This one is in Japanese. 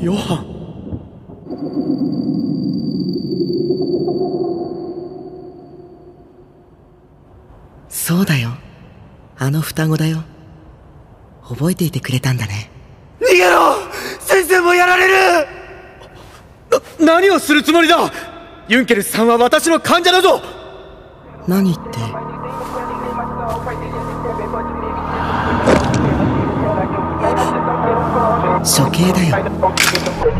ヨハン。そうだよ。あの双子だよ。覚えていてくれたんだね。逃げろ！先生もやられる！な何をするつもりだ！ユンケルスさんは私の患者だぞ！何って？処刑だよ。